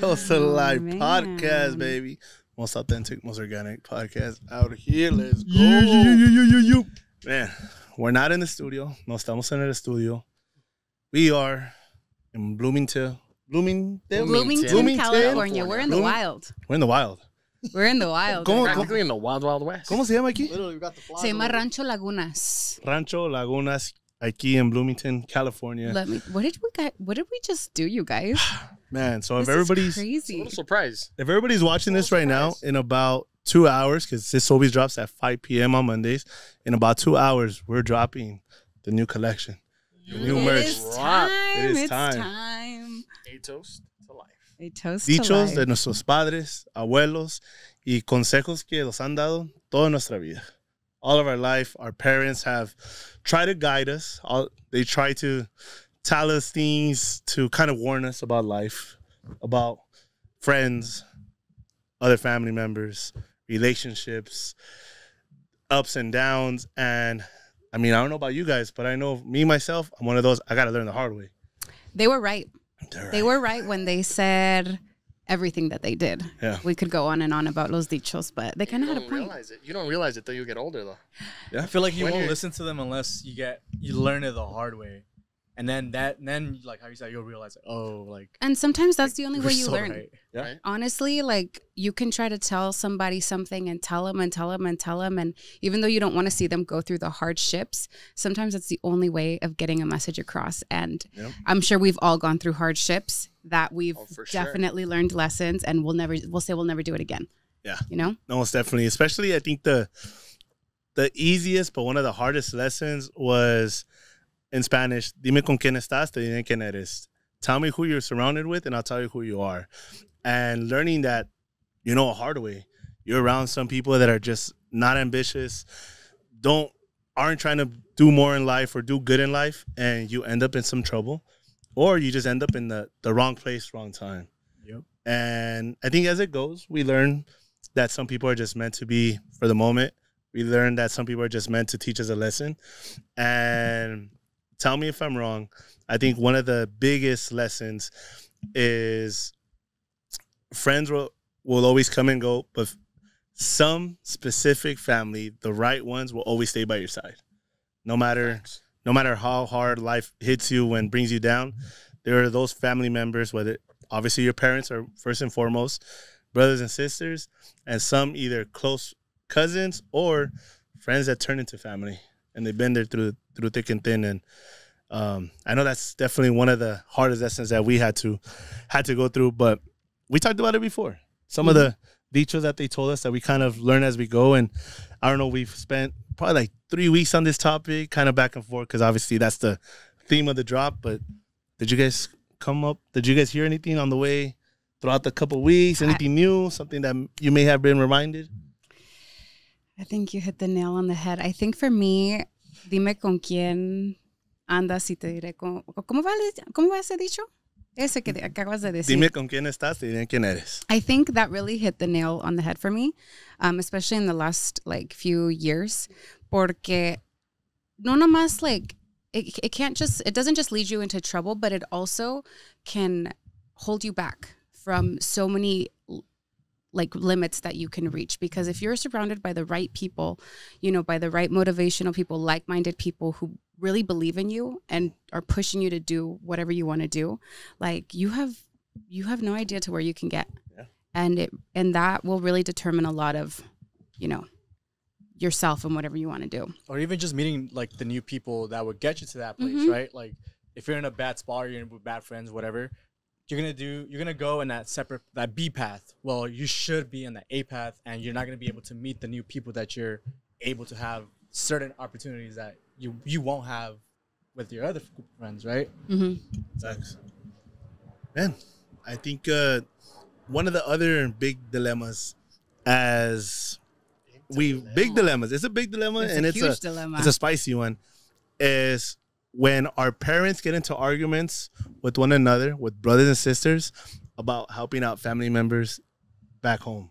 Damn, they toast live man. podcast, baby. Most authentic, most organic podcast out here. Let's go. You, you, you, you, you, you. Man, we're not in the studio. No estamos en el estudio. We are in Bloomington. Bloomington? Bloomington, Bloomington, California. We're in the wild. We're in the wild. We're in the wild. ¿Cómo- Practically in the wild, wild west. ¿Cómo se llama aquí? Literally, we got the flag. Se llama Rancho Lagunas. Rancho Lagunas, aquí in Bloomington, California. Let me. What did we got? What did we just do, you guys? Man, so if This is everybody's It's a crazy. little surprise. if everybody's watching this right now in about two hours, because this always drops at 5 p.m. on Mondays, in about two hours, we're dropping the new collection. The new It merch. is time. It is it's time. time. A toast to life. A toast to Dichos life. de nuestros padres, abuelos y consejos que nos han dado toda nuestra vida. All of our life, our parents have tried to guide us. All, they try to tell us things to kind of warn us about life, about friends, other family members, relationships, ups and downs. And I mean, I don't know about you guys, but I know me myself, I'm one of those, I got to learn the hard way. They were right. They're They were right when they said everything that they did. Yeah. We could go on and on about los dichos, but they kind of had a point. realize it. You don't realize it till you get older, though. Yeah. I feel like you When won't listen to them unless you get you learn it the hard way, and then that then like how you said you'll realize like, oh like And sometimes that's the only way you so learn. right. Yeah. Honestly like you can try to tell somebody something and tell them and tell them and tell them and even though you don't want to see them go through the hardships sometimes that's the only way of getting a message across and Yep. i'm sure we've all gone through hardships that we've Oh, for sure. definitely learned lessons and we'll never we'll say we'll never do it again Yeah. you know No, most definitely. Especially, I think the the easiest, but one of the hardest lessons was in Spanish. Dime con quién estás, te diré quién eres. Tell me who you're surrounded with, and I'll tell you who you are. And learning that, you know, a hard way. You're around some people that are just not ambitious, don't aren't trying to do more in life or do good in life, and you end up in some trouble, or you just end up in the the wrong place, wrong time. Yep. And I think as it goes, we learn that some people are just meant to be for the moment. We learn that some people are just meant to teach us a lesson. And tell me if I'm wrong. I think one of the biggest lessons is friends will, will always come and go, but some specific family, the right ones, will always stay by your side. No matter Facts. no matter how hard life hits you and brings you down, there are those family members, whether obviously your parents are first and foremost, brothers and sisters, and some either close cousins or friends that turn into family, and they've been there through through thick and thin. And um, I know that's definitely one of the hardest lessons that we had to had to go through. But we talked about it before. Some of the details that they told us that we kind of learn as we go, and I don't know. We've spent probably like three weeks on this topic, kind of back and forth, because obviously that's the theme of the drop. But did you guys come up? Did you guys hear anything on the way throughout the couple weeks? Anything new? Something that you may have been reminded? i think you hit the nail on the head i think for me dime con quién andas y te diré con, cómo va cómo va ese dicho ese que, acabas de decir Dime con quién estás, te diré quién eres. I think that really hit the nail on the head for me, um, especially in the last like few years, porque no nomás like it, it can't just it doesn't just lead you into trouble, but it also can hold you back from so many like limits that you can reach because if you're surrounded by the right people you know by the right motivational people like-minded people who really believe in you and are pushing you to do whatever you want to do like you have you have no idea to where you can get Yeah. and it and that will really determine a lot of you know yourself and whatever you want to do or even just meeting like the new people that would get you to that place, Mhm. right? Like if you're in a bad spot or you're in bad friends, whatever, you're gonna do you're gonna go in that separate that B path. Well, you should be in the A path, and you're not gonna be able to meet the new people that you're able to have certain opportunities that you you won't have with your other group of friends, right? Mm-hmm. Thanks. Man, I think uh, one of the other big dilemmas as we big dilemmas. It's a big dilemma It's and a it's huge a dilemma. it's a spicy one. Is when our parents get into arguments with one another, with brothers and sisters, about helping out family members back home.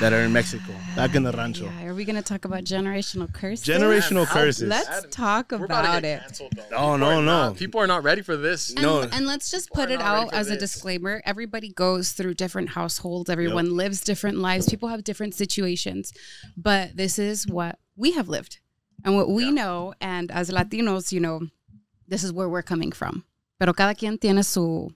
that are in Mexico, back in the rancho. Yeah, are we gonna talk about generational curses? Generational How- curses. Let's Adam, talk We're about to get it. canceled, though. No, People no, no. not- People are not ready for this. And, No. and let's just People put it out for as a disclaimer. Everybody goes through different households. Everyone lives different lives. People have different situations. But this is what we have lived and what we Yeah. know. And as Latinos, you know, this is where we're coming from. Pero cada quien tiene su,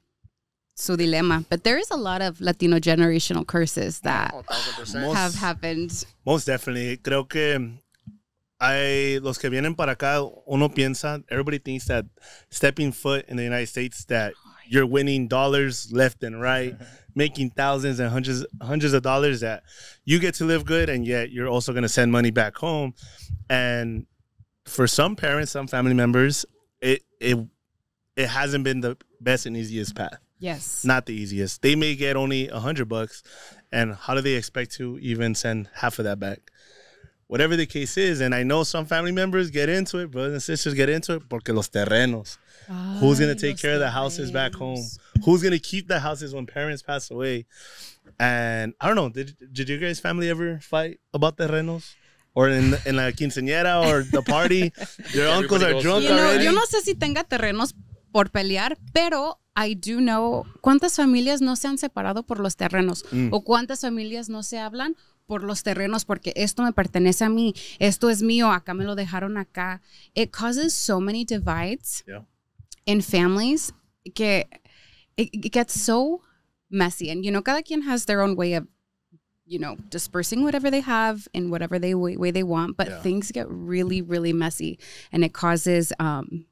su dilema. But there is a lot of Latino generational curses that Oh, 1000%. Most- have happened. Most definitely. Creo que hay los que vienen para acá, uno piensa, everybody thinks that stepping foot in the United States that you're winning dollars left and right, making thousands and hundreds hundreds of dollars that you get to live good and yet you're also going to send money back home. And for some parents, some family members, it it it hasn't been the best and easiest path Yes. not the easiest. They may get only a hundred bucks, and how do they expect to even send half of that back? Whatever the case is, and I know some family members get into it, brothers and sisters get into it porque los terrenos. Who's gonna take care of the houses back home? Who's gonna keep the houses when parents pass away? And I don't know. Did did your guys' family ever fight about terrenos? Or in in la quinceañera or the party, your uncles are drunk You know, already. yo no sé si tenga terrenos por pelear, pero I do know cuántas familias no se han separado por los terrenos Mm. o cuántas familias no se hablan por los terrenos porque esto me pertenece a mí, esto es mío, acá me lo dejaron acá. It causes so many divides Yeah. in families que it, it gets so messy and you know cada quien has their own way of you know dispersing whatever they have in whatever they way, way they want but Yeah. things get really really messy and it causes um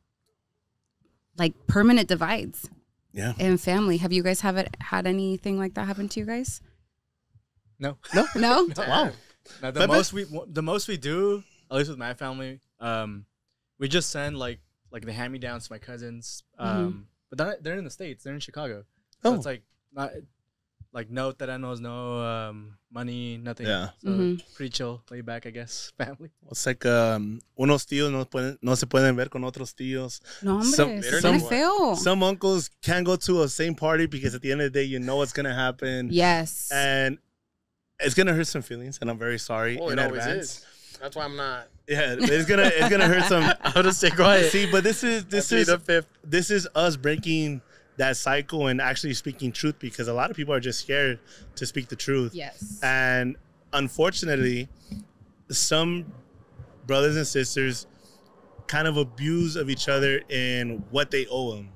like permanent divides Yeah. in family have you guys have it had anything like that happen to you guys No. No. no Wow. Now, the Pepe? most we the most we do, at least with my family, um, we just send like like the hand me downs to my cousins. Um, but they're, they're in the states. They're in Chicago. So Oh. it's like not like no terrenos, no um, money, nothing. Yeah. So Mhm. pretty chill, laid back, I guess. Family. It's like um, unos tíos no, pueden, no se pueden ver con otros tíos. no hombre Some- se some- pone feo Some uncles can't go to a same party because at the end of the day, you know what's gonna happen, yes and it's gonna hurt some feelings. And I'm very sorry Oh, in it always advance. is. That's why I'm not. Yeah, it's gonna it's gonna hurt some. I'll just stay quiet. See, but this is this I'll is the fifth. this is us breaking that cycle and actually speaking truth because a lot of people are just scared to speak the truth. yes And unfortunately, some brothers and sisters kind of abuse of each other in what they owe them.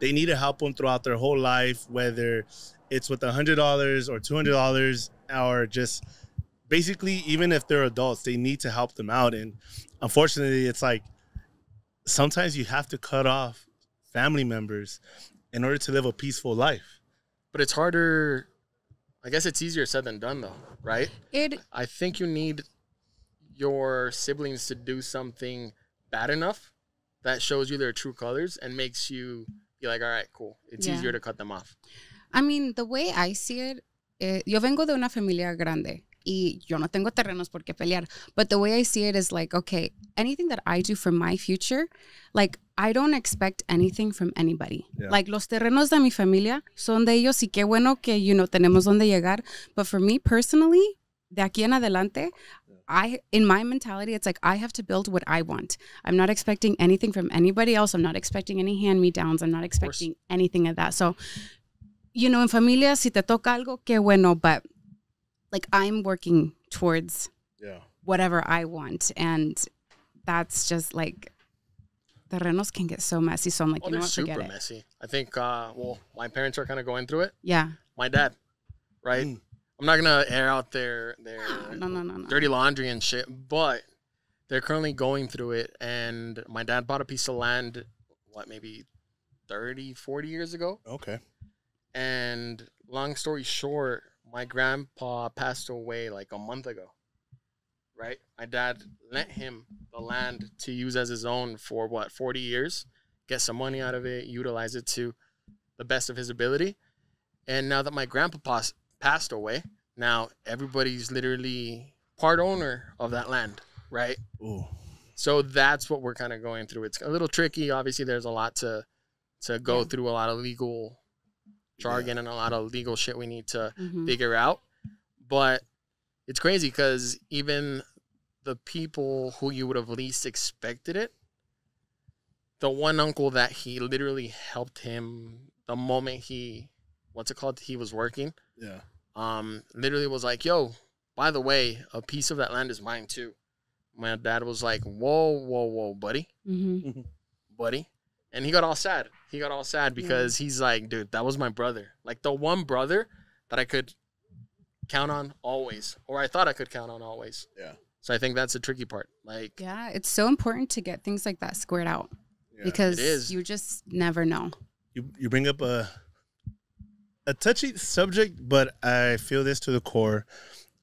They need to help them throughout their whole life, whether it's with $100 or $200 or just basically, even if they're adults, they need to help them out. And unfortunately, it's like sometimes you have to cut off family members in order to live a peaceful life. But it's harder. I guess it's easier said than done, though, right? it I think you need your siblings to do something bad enough that shows you their true colors and makes you be like, all right, cool. It's Yeah. easier to cut them off. I mean, the way I see it, eh, yo vengo de una familia grande y yo no tengo terrenos por qué pelear. But the way I see it is like, okay, anything that I do for my future, like I don't expect anything from anybody. Yeah. Like los terrenos de mi familia son de ellos y qué bueno que, you know, tenemos donde llegar. But for me personally, de aquí en adelante, I in my mentality, it's like I have to build what I want. I'm not expecting anything from anybody else. I'm not expecting any hand me downs. I'm not expecting anything of that. So, you know, en familia, si te toca algo, qué bueno, but like I'm working towards Yeah. whatever I want. And that's just like the terrenos can get so messy. So I'm like, Oh, you know they're what, forget super it. messy. I think, uh, well, my parents are kind of going through it. Yeah. My dad, right? Mm. I'm not gonna air out their their No, no, no, no. dirty laundry and shit, but they're currently going through it. And my dad bought a piece of land, what, maybe 30, 40 years ago. Okay. And long story short, my grandpa passed away like a month ago. Right? My dad lent him the land to use as his own for what, 40 years, get some money out of it, utilize it to the best of his ability. And now that my grandpa pas- passed away, now everybody's literally part owner of that land, right? Ooh. So that's what we're kind of going through. It's a little tricky. Obviously, there's a lot to to go Yeah. through, a lot of legal jargon and a lot of legal shit we need to Mhm. figure out. But it's crazy because even the people who you would have least expected it, the one uncle that he literally helped him the moment he, what's it called? He was working. Yeah. Um, literally was like, "Yo, by the way, a piece of that land is mine too." My dad was like, "Whoa, whoa, whoa, buddy, Mm-hmm. buddy," and he got all sad. He got all sad because he's like, "Dude, that was my brother. Like the one brother that I could count on always, or I thought I could count on always." Yeah. So I think that's the tricky part. Like, Yeah, it's so important to get things like that squared out Yeah. because It is. you just never know. you you bring up a a touchy subject, but I feel this to the core.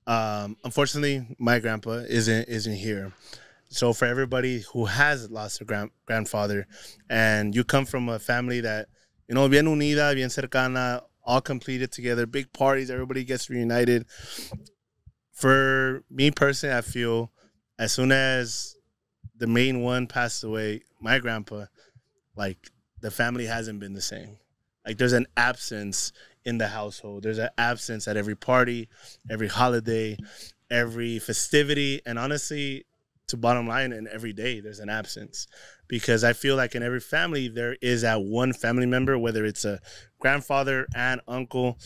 Um, unfortunately, my grandpa isn't isn't here. So for everybody who has lost a grand, grandfather, and you come from a family that you know bien unida, bien cercana, all completed together, big parties, everybody gets reunited. For me personally, I feel as soon as the main one passed away, my grandpa, like the family hasn't been the same. Like there's an absence in the household. There's an absence at every party, every holiday, every festivity, and honestly, to bottom line, and every day there's an absence because I feel like in every family there is that one family member, whether it's a grandfather and uncle,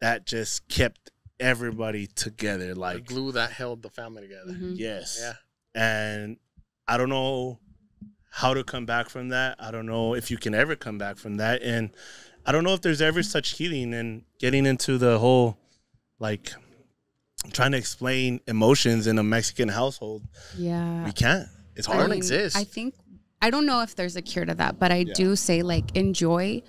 that just kept everybody together. the Like glue that held the family together. Mhm. yes, Yeah. and I don't know how to come back from that. I don't know if you can ever come back from that, and I don't know if there's ever such healing and getting into the whole like trying to explain emotions in a Mexican household. Yeah. We can't. It's hard. don't mean, exist. I think I don't know if there's a cure to that, but I Yeah. do say like enjoy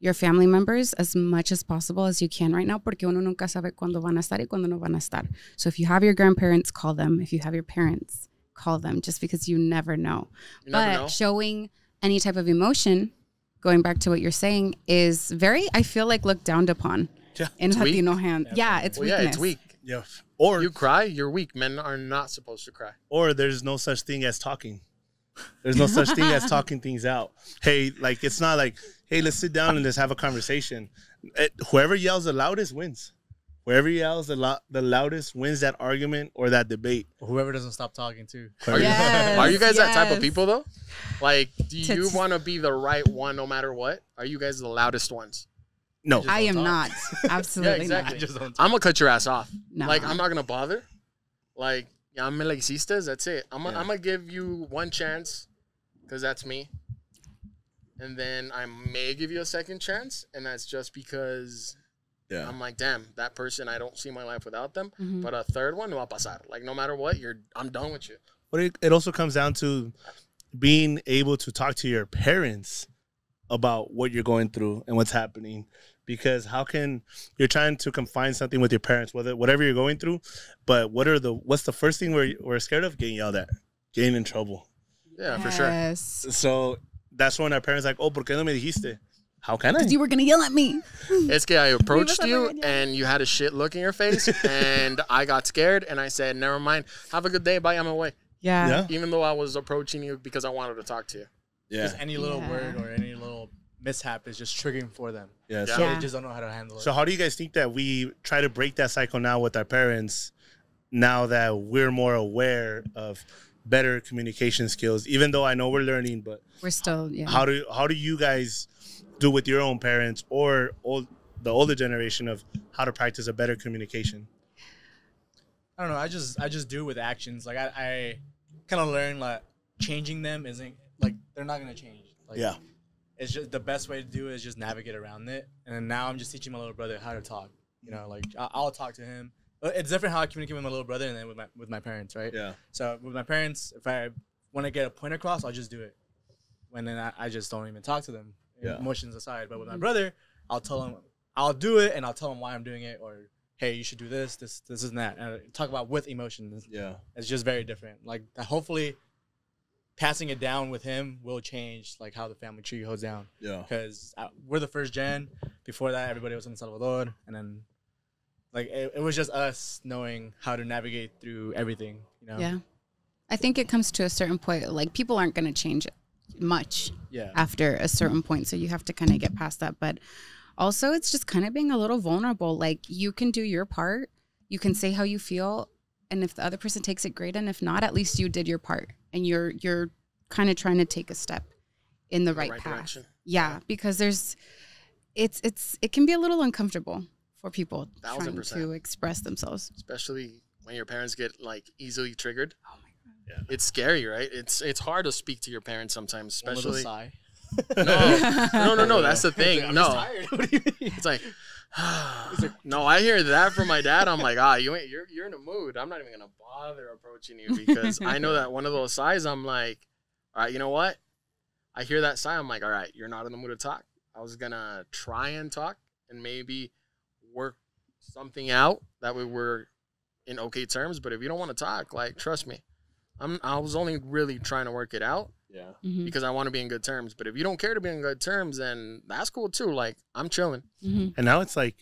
your family members as much as possible as you can right now, porque uno nunca sabe cuándo van a estar y cuándo no van a estar. So if you have your grandparents, call them. If you have your parents, call them, just because you never know. You but never know. showing any type of emotion, going back to what you're saying, is very I feel like looked down upon Yeah, in it's weak. Latino hand. Yeah, it's Well, weakness. yeah, it's weak. Yeah. Or You cry, you're weak. Men are not supposed to cry. or there's no such thing as talking. There's no such thing as talking things out. Hey, like it's not like, hey, let's sit down and let's have a conversation. It- whoever yells the loudest wins. Whoever yells the lo- the loudest wins that argument or that debate. Whoever doesn't stop talking too. Are you, are you guys that type of people though? Like, do you want to be the right one no matter what? Are you guys the loudest ones? No, I am don't not. Absolutely exactly. Not. just don't. I'm gonna cut your ass off. No. Like, I'm not gonna bother. Like, ya me la hiciste, that's it. I'm, Yeah. I'm gonna give you one chance, because that's me. And then I may give you a second chance, and that's just because yeah, I'm like, damn, that person, I don't see my life without them. Mhm. But a third one, no va a pasar. Like, no matter what, you're, I'm done with you. but it, it also comes down to being able to talk to your parents about what you're going through and what's happening because how can you're trying to confine something with your parents whether whatever you're going through but what are the what's the first thing we're, we're scared of getting yelled at getting in trouble Yeah, for sure. So that's when our parents like oh ¿por qué no me dijiste how can I Because you were gonna yell at me. It's que I approached you and you had a shit look in your face, and I got scared and I said, "Never mind. Have a good day. Bye. I'm away." Yeah. yeah Even though I was approaching you because I wanted to talk to you. Yeah. Just any little Yeah. word or any little mishap is just triggering for them. yeah Yeah. so, Yeah. They just don't know how to handle it. so how do you guys think that we try to break that cycle now with our parents now that we're more aware of better communication skills even though I know we're learning but We're still yeah. how do how do you guys do with your own parents or old the older generation of how to practice a better communication I don't know. I just I just do with actions. Like I, I kind of learn like changing them isn't like they're not gonna change. Like, Yeah. It's just the best way to do it is just navigate around it. And then now I'm just teaching my little brother how to talk. You know, like I- I'll talk to him. Uh, It's different how I communicate with my little brother and then with my with my parents, right? yeah So with my parents, if I want to get a point across, I'll just do it. When then I, I just don't even talk to them. Yeah. Emotions aside, but with my brother, I'll tell him I'll do it and I'll tell him why I'm doing it or hey, you should do this, this, this, and that. And I talk about with emotions. yeah It's just very different. Like hopefully, passing it down with him will change like how the family tree goes down yeah because uh, we're the first gen. Before that, everybody was in Salvador, and then like it, it was just us knowing how to navigate through everything. You know. Yeah. I think it comes to a certain point. Like people aren't gonna change much Yeah. after a certain point, so you have to kind of get past that. But also, it's just kind of being a little vulnerable. Like you can do your part. You can say how you feel, and if the other person takes it, great. And if not, at least you did your part, and you're you're kind of trying to take a step in the The right, right path. direction. Yeah, because there's, it's it's it can be a little uncomfortable for people Thousand trying percent. to express themselves. especially when your parents get like easily triggered. Oh my god. yeah. It's scary, right? It's it's hard to speak to your parents sometimes, One little especially. sigh. No, no, no, no. That's the thing. I'm just No, tired. What do you mean? it's like, no. I hear that from my dad. I'm like, ah, you ain't. You're you're in a mood. I'm not even gonna bother approaching you because I know that one of those sighs. I'm like, all right, you know what? I hear that sigh. I'm like, all right, you're not in the mood to talk. I was gonna try and talk and maybe work something out that we were in okay terms. But if you don't want to talk, like, trust me, I'm. I was only really trying to work it out Yeah. Mhm, because I want to be in good terms. But if you don't care to be in good terms, then that's cool too. Like I'm chilling. mhm. And now it's like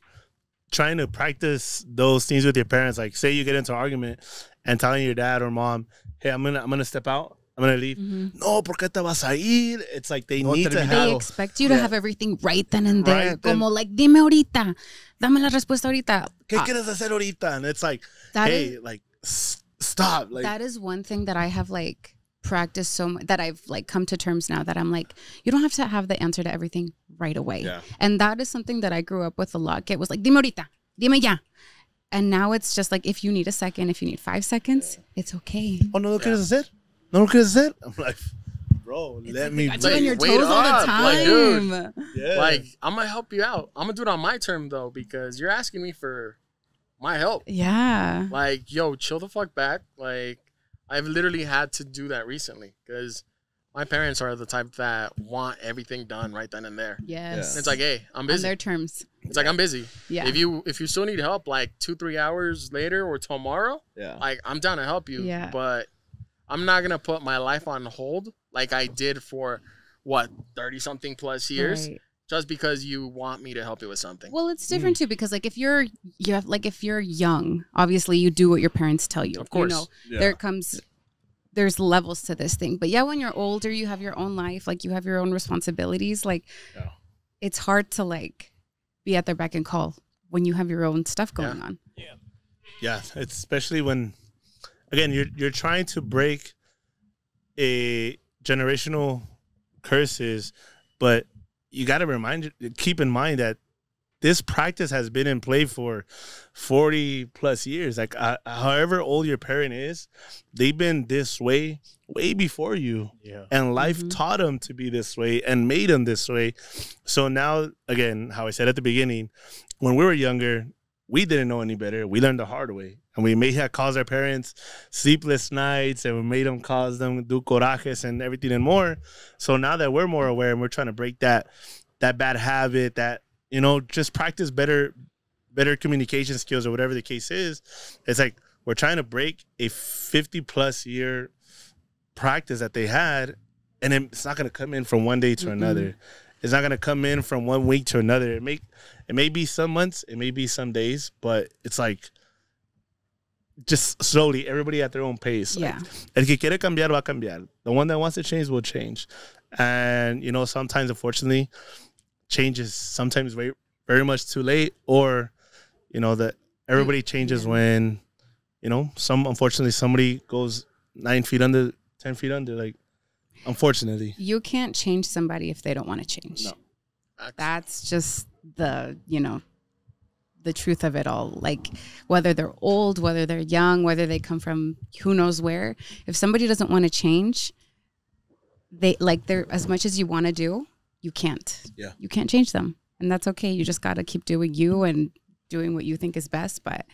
trying to practice those things with your parents. Like, say you get into an argument and telling your dad or mom, "Hey, I'm gonna I'm gonna step out. I'm gonna leave." Mhm. No, porque te vas a ir? It's like they No need to have. They expect you to Yeah. have everything right then and there. Right then. Como like, dime ahorita, dame la respuesta ahorita. ¿Qué Ah, quieres hacer ahorita? And it's like, that hey, is- like s- stop. Like that is one thing that I have like practiced so much that I've like come to terms now that I'm like, you don't have to have the answer to everything right away. Yeah. And that is something that I grew up with a lot. It was like, dime ahorita, dime ya. And now it's just like, if you need a second, if you need five seconds, it's okay. oh no lo quieres hacer? No lo quieres hacer? I'm like, bro, It's let like me. they got on it." your Wait toes all the time. like, dude. Yeah. Like I'm gonna help you out. I'm gonna do it on my term though because you're asking me for my help. yeah. Like yo, chill the fuck back. Like I've literally had to do that recently because my parents are the type that want everything done right then and there. Yes. It's like, hey, I'm on busy. their terms. It's like I'm busy. Yeah. If you if you still need help, like two three hours later or tomorrow, yeah. like I'm down to help you. Yeah. But I'm not gonna put my life on hold like I did for what thirty something plus years Right. Just because you want me to help you with something. Well, it's different hmm. too because like if you're you have like if you're young, obviously you do what your parents tell you. Of course. You know, Yeah. there comes there's levels to this thing. But yeah, when you're older, you have your own life, like you have your own responsibilities. Like Yeah. it's hard to like be at their beck and call when you have your own stuff going Yeah. on. Yeah, it's especially when, again, you're you're trying to break a generational curses, but you got to remind keep in mind that this practice has been in play for 40 plus years like uh, however old your parent is they've been this way way before you Yeah. and life Mhm. taught them to be this way and made them this way so now again how i said at the beginning when we were younger we didn't know any better. We learned the hard way. And we may have caused our parents sleepless nights and we made them cause them do corajes and everything and more. So now that we're more aware and we're trying to break that that bad habit that you know just practice better better communication skills or whatever the case is it's like we're trying to break a 50 plus year practice that they had and it's not going to come in from one day to Mm-mm. another. It's not going to come in from one week to another. It may it may be some months it may be some days but it's like just slowly everybody at their own pace Like, Yeah. El que quiere cambiar va a cambiar. The one that wants to change will change. And you know, sometimes unfortunately, change is sometimes very very much too late, or you know that everybody changes Yeah. when you know some unfortunately somebody goes nine feet under, ten feet under. Like unfortunately, You can't change somebody if they don't want to change. No. That's just the, you know, the truth of it all. Like whether they're old, whether they're young, whether they come from who knows where, if somebody doesn't want to change, they like they're as much as you want to do, you can't. Yeah. You can't change them. And that's okay. You just got to keep doing you and doing what you think is best, but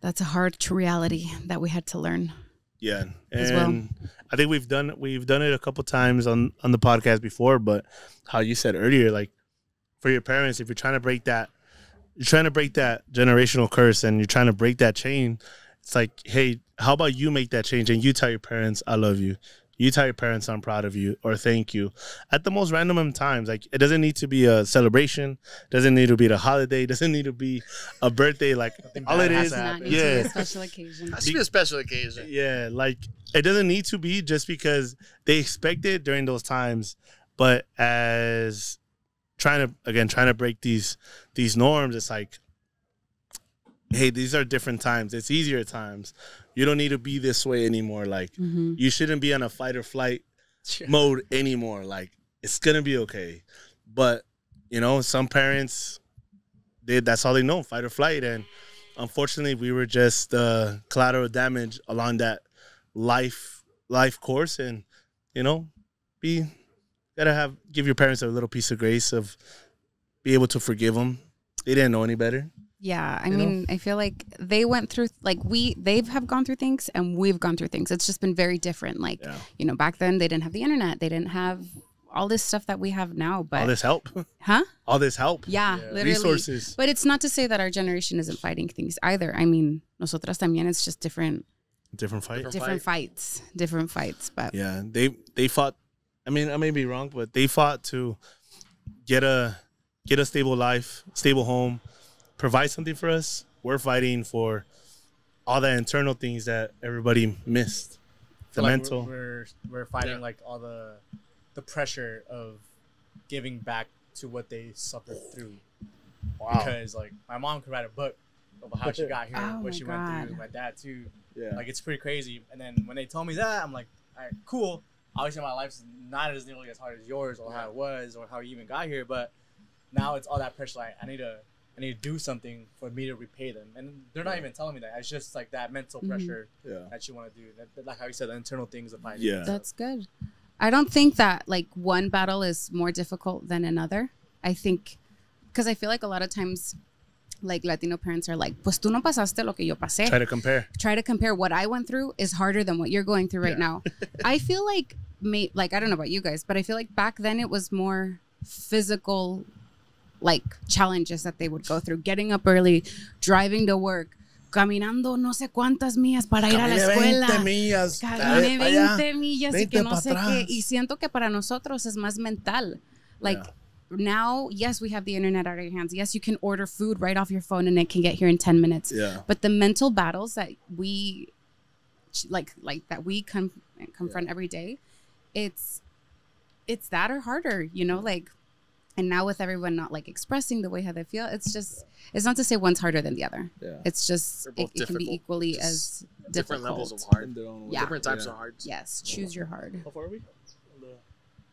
that's a hard reality that we had to learn. yeah. And well. I think we've done we've done it a couple times on on the podcast before, but how you said earlier, like for your parents, if you're trying to break that, you're trying to break that generational curse, and you're trying to break that chain. It's like, hey, how about you make that change and you tell your parents, I love you. You tell your parents I'm proud of you or thank you at the most random times. Like it doesn't need to be a celebration, doesn't need to be the holiday, doesn't need to be a birthday. Like all bad it has is, to Not happen. need to be yeah, a special occasion. Has to be a special occasion. yeah, like it doesn't need to be just because they expect it during those times, but as trying to again trying to break these these norms, it's like hey, these are different times. It's easier times. You don't need to be this way anymore. Like Mhm. you shouldn't be on a fight or flight mode anymore. Like it's gonna be okay. But you know, some parents did that's all they know, fight or flight. And unfortunately we were just uh collateral damage along that life life course and you know, be gotta have give your parents a little piece of grace of be able to forgive them. They didn't know any better. Yeah, I You know? mean, I feel like they went through like we they've have gone through things and we've gone through things. It's just been very different. Like, Yeah. you know, back then they didn't have the internet. They didn't have all this stuff that we have now, but all this help. huh? All this help. Yeah, Yeah. literally. Resources. But it's not to say that our generation isn't fighting things either. I mean, nosotras también it's just different Different fight. Different different fights, different fights, but Yeah, they they fought. I mean, I may be wrong, but they fought to get a get a stable life, stable home, provide something for us. We're fighting for all the internal things that everybody missed. The feel like mental. We're, we're we're fighting Yeah. like all the the pressure of giving back to what they suffered through. Wow. Because like my mom could write a book of how she got here, Oh what she went through. My dad too. yeah. Like it's pretty crazy. And then when they told me that, I'm like, all right, cool. Obviously my life's not as nearly as hard as yours or how it was or how you even got here, but now it's all that pressure. Like I need to I need to do something for me to repay them. And they're not even telling me that. It's just like that mental Mhm. pressure yeah. that you want to do. That, that- like how you said, the internal things of fighting. Yeah. that's good. I don't think that like one battle is more difficult than another. I think because I feel like a lot of times like Latino parents are like, pues tú no pasaste lo que yo pasé. Try to compare. try to compare what I went through is harder than what you're going through right now. I feel like may like I don't know about you guys, but I feel like back then it was more physical like challenges that they would go through. Getting up early, driving to work, caminando no sé cuántas millas para ir a la escuela. millas. Caminé 20 millas y que no sé qué. atrás. Y siento que para nosotros es más mental. Like Yeah. Now, yes, we have the internet out of your hands. Yes, you can order food right off your phone and it can get here in 10 minutes Yeah. but the mental battles that we like like that we com- confront every day it's it's that or harder you know like and now with everyone not like expressing the way how they feel it's just it's not to say one's harder than the other Yeah. it's just it, it can be equally Just as Different difficult. levels of hard. Yeah. Different types Yeah. of hard. yes choose your hard How far are we?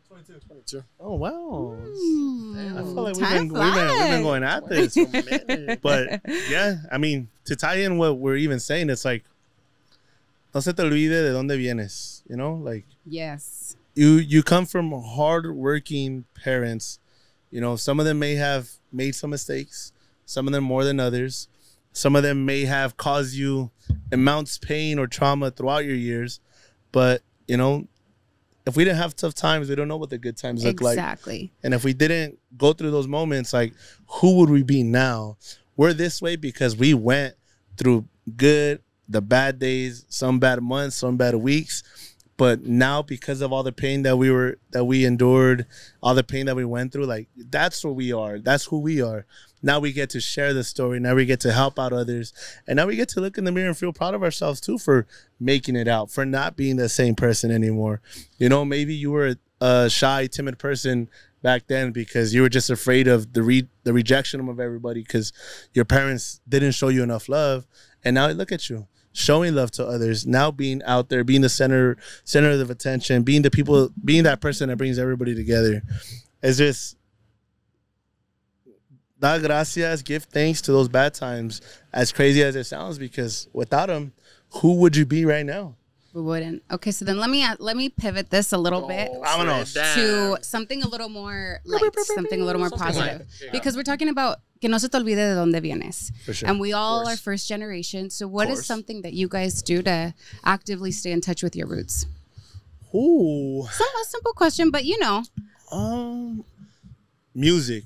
22. 22. Oh wow. I feel like we've been, we've, been, we've been going at this. but yeah, I mean, to tie in what we're even saying, it's like, no se te olvide de dónde vienes. You know, like yes you you come from hardworking parents. You know, some of them may have made some mistakes, some of them more than others. Some of them may have caused you immense pain or trauma throughout your years. But, you know, if we didn't have tough times, we don't know what the good times look like. exactly And if we didn't go through those moments, like who would we be now? We're this way because we went through good, the bad days, some bad months, some bad weeks. But now because of all the pain that we were that we endured, all the pain that we went through, like that's what we are. That's who we are. Now we get to share the story. Now we get to help out others. And now we get to look in the mirror and feel proud of ourselves too for making it out, for not being the same person anymore. You know, maybe you were a shy, timid person back then because you were just afraid of the re- the rejection of everybody because your parents didn't show you enough love. And now look at you showing love to others now being out there being the center center of attention being the people being that person that brings everybody together it's just da gracias give thanks to those bad times as crazy as it sounds because without them who would you be right now we wouldn't okay so then let me let me pivot this a little bit Oh, Vámonos. Fred, to something a little more light, something a little more Something positive. light, yeah. Because we're talking about que no se te olvide de dónde vienes. for sure And we all are first generation. So what is something that you guys do to actively stay in touch with your roots? Ooh. Some a simple question, but you know, Um, music,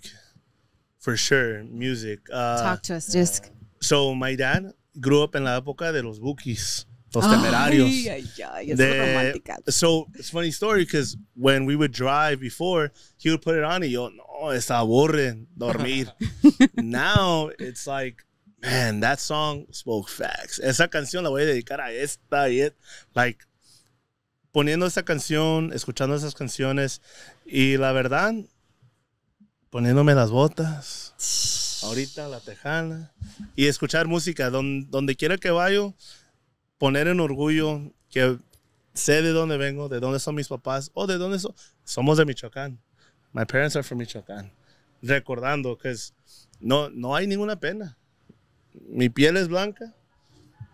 for sure. Music. Uh, talk to us, just so my dad grew up en la época de los bookies, los temerarios. Ay, ay, ay, es De- so it's a funny story because when we would drive before, he would put it on and yo, no, es aburre dormir. now it's like, man, that song spoke facts. Esa canción la voy a dedicar a esta y et- like poniendo esa canción, escuchando esas canciones y la verdad, poniéndome las botas. ahorita la tejana y escuchar música Don- donde quiera que vaya, poner en orgullo que sé de dónde vengo, de dónde son mis papás o de dónde so- somos de Michoacán. My parents are from Michoacán. Recordando que es- no, no hay ninguna pena. Mi piel es blanca,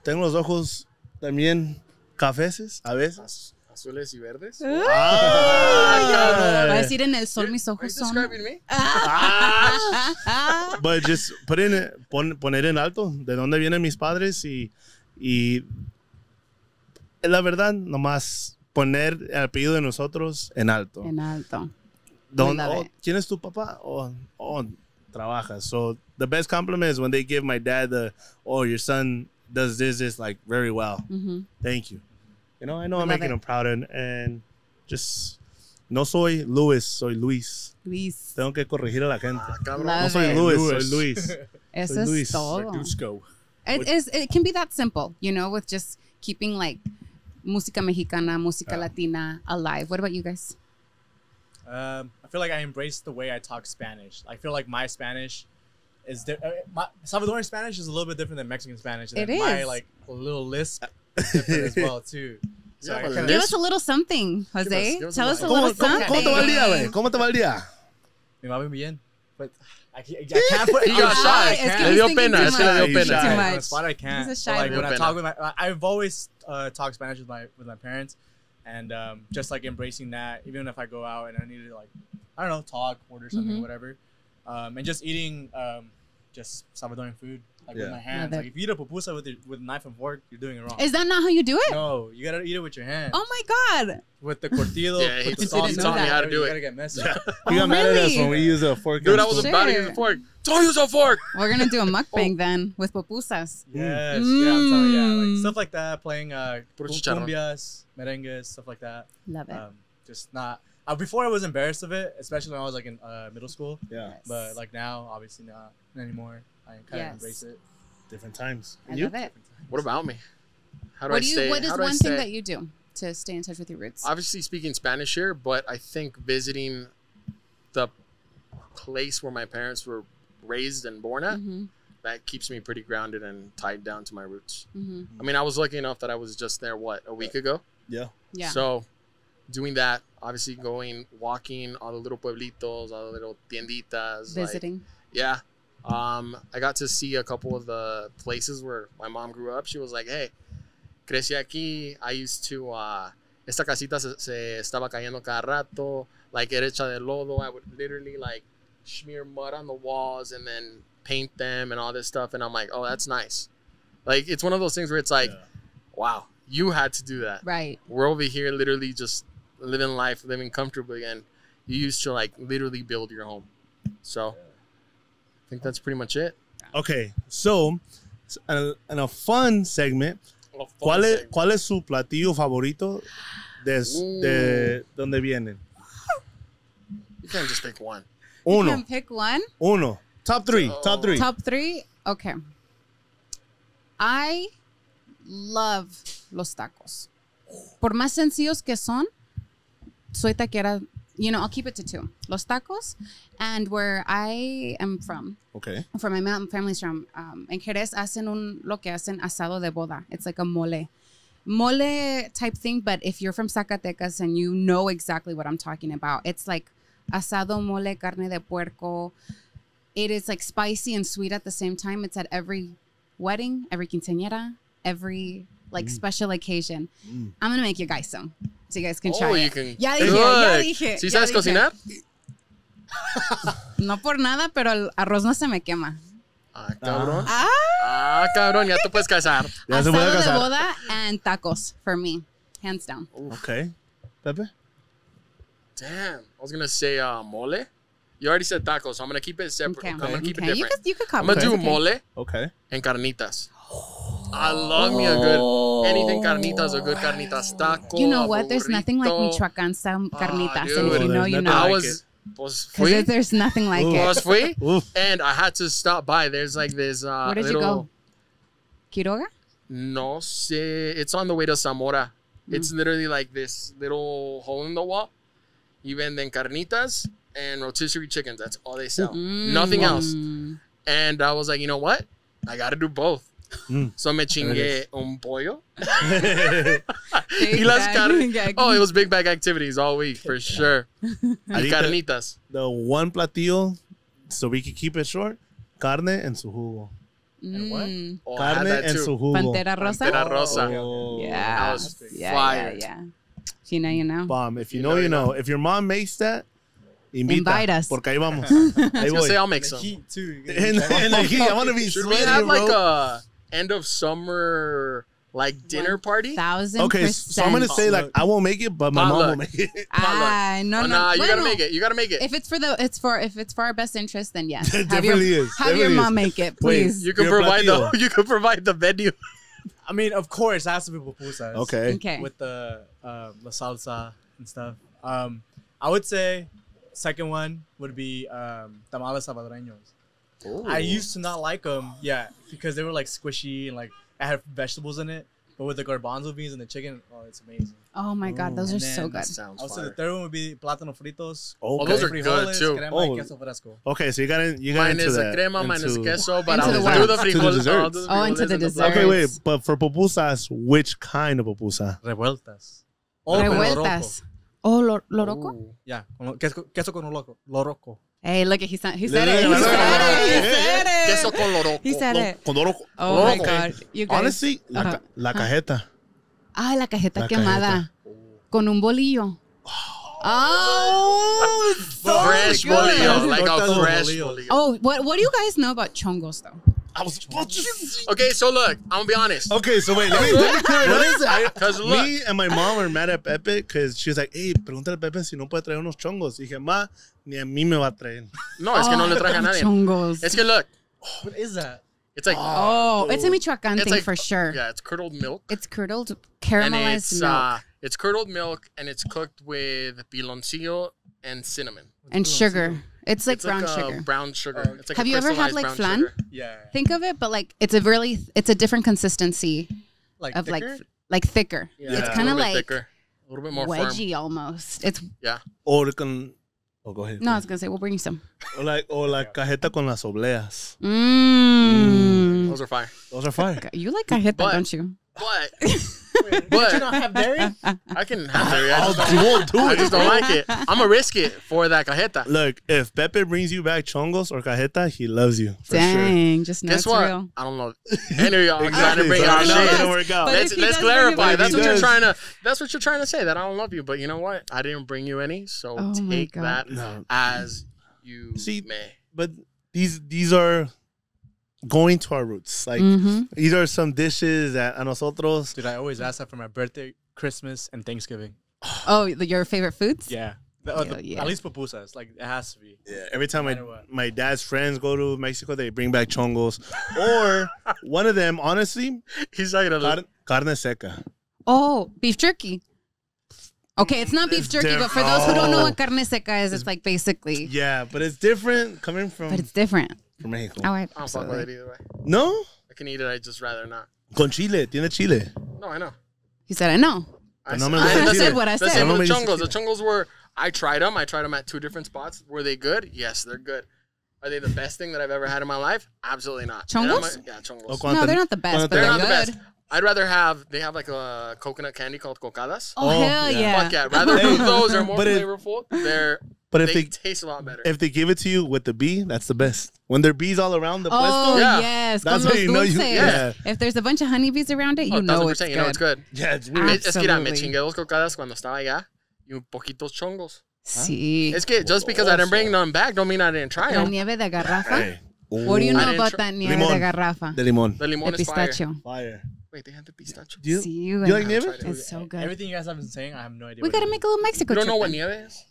tengo los ojos también cafeces a veces. Az- Azules y verdes. Ah, Va a decir en el sol mis ojos son. me? But just put in, pon- poner en alto de dónde vienen mis padres y, y la verdad, nomás poner el apellido de nosotros en alto. en alto. Don- oh. ¿Quién es tu papá? Oh, oh, trabaja. So the best compliment is when they give my dad the, oh, your son does this, this like very well. Thank you. You know, I know I'm making it. him proud and, and just, no soy Luis, soy Luis. Luis. Tengo que corregir a la gente. Ah, No soy. Luis, Luis. soy Luis. Eso Soy es Luis. todo. It, is, it can be that simple, you know, with just keeping like música mexicana, música Yeah. latina alive. What about you guys? Um, I feel like I embrace the way I talk Spanish. I feel like my Spanish is di- uh, my Salvadoran Spanish is a little bit different than Mexican Spanish. And It my is. like little lisp is different as well too. So Yeah, kinda- Give us a little something, Jose. us- give us a Tell us a little- little ¿Cómo, cómo, something. cómo te va el día, güey? ¿Cómo te va el día? Me va bien, but I, can't- I can't put. He got shy. I Es que can't. Le dio pena, too es que le dio much. pena. Too Too much. the spot, I can't. He's a But, shy like when I talk with my, I- I've always uh, talked Spanish with my with my parents, and um, just like embracing that, even if I go out and I need to like, I don't know, talk, order something, Mhm. whatever, um, and just eating um, just Salvadoran food like with Yeah. my hands. Love. Like if you eat a pupusa with your, with knife and fork, you're doing it wrong. Is that not how you do it? no, you gotta eat it with your hands. Oh my God. With the curtido, Yeah, he with the taught- he sauce, taught me how to do you it. gotta get messy. You Oh, got mad at us when we use a fork. Dude, I was spoon. about to use a fork. Don't use a fork. We're going to do a Oh. mukbang then with pupusas. Yes, yeah, I'm telling you, yeah, like Mm. stuff like that, playing uh, Puro cum- chicharrón. cumbias, merengues, stuff like that. Love it. Um, just not. Uh, before I was embarrassed of it, especially when I was like in uh, middle school. Yeah, But like now, obviously not anymore. I kind of Yes. embrace it. different times. I You? love it. What about me? How do What I do you? stay? What is how do one stay? thing that you do to stay in touch with your roots? Obviously speaking Spanish here, but I think visiting the place where my parents were raised and born at hmm that keeps me pretty grounded and tied down to my roots. hmm I mean, I was lucky enough that I was just there what a week ago. Yeah. Yeah. So, doing that, obviously going, walking all the little pueblitos, all the little tienditas, like- Visiting. yeah. Um, I got to see a couple of the places where my mom grew up. She was like, "Hey, crecí aquí. I used to. Uh, esta casita se, se estaba cayendo cada rato. Like era hecha de lodo. I would literally like smear mud on the walls and then paint them and all this stuff. And I'm like, oh, that's nice. Like it's one of those things where it's like, Yeah. wow, you had to do that. right. We're over here literally just living life, living comfortably, and you used to like literally build your home. So I think that's pretty much it. Okay, so in a, in a fun segment, ¿cuál es, ¿cuál es su platillo favorito de, de donde vienen? You can't just pick one. You Uno, can pick one. uno. Top three, top three. Top three. Okay. I love los tacos. Por más sencillos que son, soy taquera. You know, I'll keep it to two. Los tacos, and where I am from, Okay. from my mom, family's from, um, en Jerez hacen un, lo que hacen asado de boda. It's like a mole. Mole type thing, but if you're from Zacatecas and you know exactly what I'm talking about, it's like asado mole, carne de puerco. It is like spicy and sweet at the same time. It's at every wedding, every quinceañera, every like special occasion. Mm. I'm gonna make you guys some, so you guys can try Oh, it. you can. Ya dije, ya dije. ¿Sí ya sabes dije. cocinar? No por nada, pero el arroz no se me quema. Ah, cabrón. Ah. Ah, cabrón, ya te puedes casar. Ya se puede Asado de casar. boda and tacos for me, hands down. Okay. Pepe? Damn. I was gonna say uh, mole. You already said tacos, so I'm gonna keep it separate. Okay. I'm gonna keep okay. it You different. could you could I'm copy. gonna do okay. mole Okay. and carnitas. I love me a good anything carnitas, a good carnitas taco. You know what? There's nothing like burrito. Michoacan style carnitas, and dude. if you Oh, know, you know. I like was was Because free. there's nothing like Ooh. it. was free, and I had to stop by. There's like this uh, Where did you go? Quiroga? No sé. It's on the way to Zamora. Mm. It's literally like this little hole in the wall. You venden carnitas and rotisserie chickens. That's all they sell. Nothing else. Mm. And I was like, you know what? I got to do both. Mm. So me chingué un pollo. Big y las bag. Oh, it was big bag activities all week for sure. I Y think that carnitas. the one platillo, so we can keep it short, carne en su jugo. And what? Mm. Oh, Carne that en too. su jugo. Pantera rosa. Pantera rosa. Oh. Yeah. That was yeah, fire. yeah, yeah. If you know, you know. Bomb. If you You know, know, you you know. know. If your mom makes that, invita. Invite us. Porque ahí vamos. Ahí I was gonna voy. say I'll make The some. heat too. And, and the heat, I want to be Should we sweaty, have like bro. a end of summer like dinner party? Thousand Okay, percent. so I'm gonna say like I won't make it, but my mom will make it. Ah, no, Oh, no. nah, you Bueno, gotta make it. You gotta make it. If it's for the, it's for if it's for our best interest, then yes. It have your, definitely is. Have your mom is. make it, Wait, please. you can Your provide the you can provide the venue. I mean, of course, it has to be pupusas. Okay. okay. With the uh, the salsa and stuff. Um, I would say second one would be um, tamales salvadoreños. I used to not like them, yeah, because they were like squishy and like I had vegetables in it. But with the garbanzo beans and the chicken, oh, it's amazing. oh my god, those are so good. Sounds I would say the third one would be plátano fritos. Oh, okay. those are good, too. Crema Oh. queso fresco. Okay, so you got in, you got Minus into the that. crema, minus into- queso, but I'll the do what? the To the frijoles. Oh, oh, I'll do the Oh, into the and desserts. Okay, wait, but for pupusas, which kind of pupusa? Revueltas. Oh, Revueltas. Oh, lo, loroco? Ooh. Yeah, queso, queso con loco. Loroco. Hey, look at he said he said it. He said it. He said it. Queso con. He said it. Con Oh my god, you guys. Honestly, la, Ajá. ca- la cajeta. Ah, la cajeta La quemada con un bolillo. Oh, so Fresh good. bolillo, like a fresh bolillo. bolillo. Oh, what what do you guys know about chongos though? I was about to Okay, so look, I'm gonna be honest. Okay, so wait, let me, let me clear what is it? Cause look, Me and my mom were mad at Pepe because she was like, hey, pregúntale a Pepe si no puede traer unos chongos. Y dije, ma, ni a mí me va a traer. no, es que no le traje a nadie. Chongos. Es que look, What is that? it's like oh, it's a Michoacan It's thing like- for sure. yeah, it's curdled milk. It's curdled, and caramelized it's milk uh it's curdled milk and it's cooked with piloncillo and cinnamon. and sugar. It's like it's brown like, uh, sugar. brown sugar. Oh, It's like Have you ever had, like, flan? sugar. Yeah. Think of it, but like it's a really it's a different consistency Like of thicker? like like thicker. Yeah, it's a kind of little bit like thicker, a little bit more firm. wedgy almost. It's yeah. Or con. Oh, go ahead. no, I was gonna say we'll bring you some. Or like, or la cajeta con las obleas. Mmm. Those are fire. Those are fire. You like cajeta, But- don't you? But but you don't have dairy? I can have dairy. I I'll just, do, don't, we'll do I just don't like it. I'm gonna risk it for that cajeta. Look, if Pepe brings you back chongos or cajeta, he loves you for sure. Dang, just know Guess it's what? real. I don't know. Any of y'all trying to Exactly. bring So out know it shit. didn't work out. But Let's let's does bring you clarify. That's what he you're trying to. That's what you're trying to say. That I don't love you. But you know what? I didn't bring you any, so Oh take that No. as you See, may. But these these are going to our roots. Like hmm these are some dishes that a nosotros. Dude, I always ask that for my birthday, Christmas, and Thanksgiving. Oh, the, your favorite foods? Yeah. The- uh, the- Hell yeah. At least pupusas. Like, it has to be. Yeah, every time my, what. my dad's friends go to Mexico, they bring back chongos. Or one of them, honestly, He's not gonna. car- carne seca. Oh, beef jerky. Okay, it's not beef It's jerky, diff- but for those who don't know Oh. what carne seca is, it's like basically, Yeah, but it's different coming from, but it's different. From Mexico. Oh, I, I don't fuck with it either way. No? I can eat it. I just rather not. Con chile. Tiene chile. No, I know. He said, I know. I, no s- me I- gusta the I chile. said what I The said. same No with the gusta chongos. The chongos were. I tried them. I tried them at two different spots. Were they good? Yes, they're good. Are they the best thing that I've ever had in my life? Absolutely not. And I'm Chongos? yeah, chongos. O cuando No, te- they're not the best, cuando but te- they're they're not good. the best. I'd rather have. They have like a coconut candy called cocadas. Oh, Oh, hell yeah. yeah. Fuck yeah! Rather Hey, those, they're more but if- flavorful. They're But if they, they taste a lot better. if they give it to you with the bee, that's the best. When there are bees all around the Oh, puesto, Yeah. yes. That's con how you know you- dulces. yeah. If there's a bunch of honeybees around it, you oh, know it's good. you know it's good. yeah, it's Ah. weird. Me- Es que mira, me chingué dos cocadas cuando estaba allá y un poquitos chongos. Sí. Es que just because I didn't bring them back don't mean I didn't try La nieve de garrafa. Hey. What do you know about tr- that nieve Limón. de garrafa? De limón. The limon De is fire. Fire. Wait, they have the pistachio. Do you, Sí, you güey. like nieve? it. It's so good. Everything you guys have been saying, I have no idea. We gotta make a little Mexico You don't know what then. nieve is?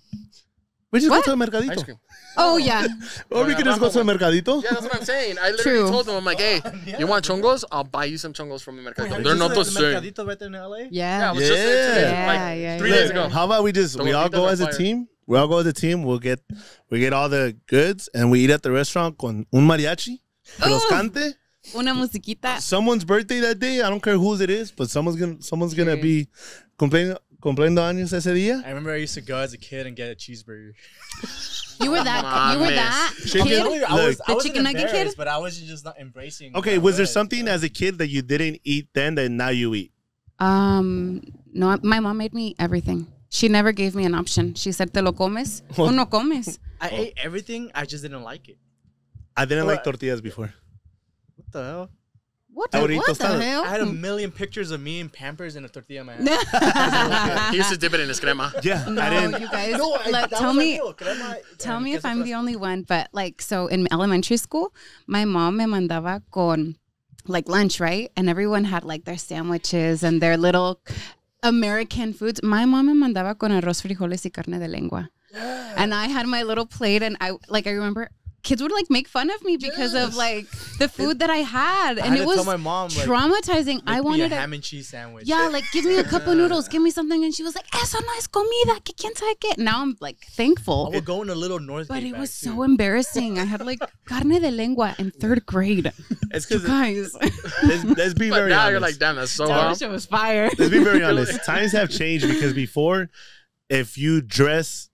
We just What? go to the Ice mercadito. cream. Oh, yeah. Or oh, we Oh, could just go to the mercadito. Yeah, that's what I'm saying. I literally True. told them, I'm like, hey, you want chongos? I'll buy you some chongos from the Wait, They're not been the to same. Mercadito right there in LA? Yeah, I Yeah. just today, Yeah. like Yeah, three yeah, days ago. How about we just we all go as a team? We all go as a team. We'll get we get all the goods and we eat at the restaurant con un mariachi. Que los oh. cante. Una musiquita. Someone's birthday that day. I don't care whose it is, but someone's gonna someone's gonna Yeah. be complaining cumpliendo años ese día. I remember I used to go as a kid and get a cheeseburger. You were that. You were Mames. that Shit, kid. I was, Look. I The wasn't chicken nugget kid? but I was just not embracing. Okay, was there word, something so. as a kid that you didn't eat then that now you eat? Um, no, my mom made me everything. She never gave me an option. She said, "Te lo comes o no comes." I ate everything. I just didn't like it. I didn't like tortillas before. What the hell? What the, I what the hell? I had a million pictures of me in Pampers and a tortilla in my hand. He used to dip it in his crema. Yeah, no, I didn't. you guys. No, I- let- that tell me, deal. Crema tell me if I'm the only one. But like, so in elementary school, my mom me mandaba con like lunch, right? And everyone had like their sandwiches and their little American foods. My mom me mandaba con arroz, frijoles y carne de lengua. And I had my little plate, and I like I remember kids would like make fun of me because of like the food that I had, I and had it was tell my mom like, traumatizing. I wanted a ham and cheese sandwich. Yeah, like give me a cup of noodles, give me something, and she was like, "Eso no es comida, que quién sabe qué." Now I'm like thankful, We're going a little North. but it was so embarrassing. I had like carne de lengua in third grade. It's You because guys, let's, let's be But very now honest. you're like, damn, that's so that hard. shit was fire. let's be very honest. Times have changed because before, if you dress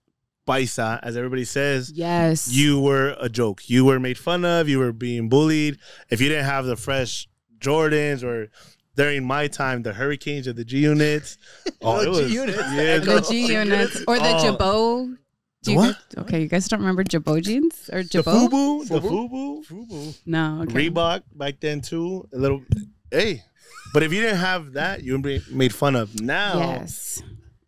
paisa, as everybody says, Yes, you were a joke. You were made fun of. You were being bullied. If you didn't have the fresh Jordans or during my time, the Hurricanes or the G units. Oh, The it was, G-Units. Yeah, the G units or the Oh. jabot. You what? guys- okay, you guys don't remember jabot jeans or the? Fubu, the Fubu? Fubu, No, okay. Reebok back then too. A little, hey. But if you didn't have that, you would be made fun of. Now, Yes.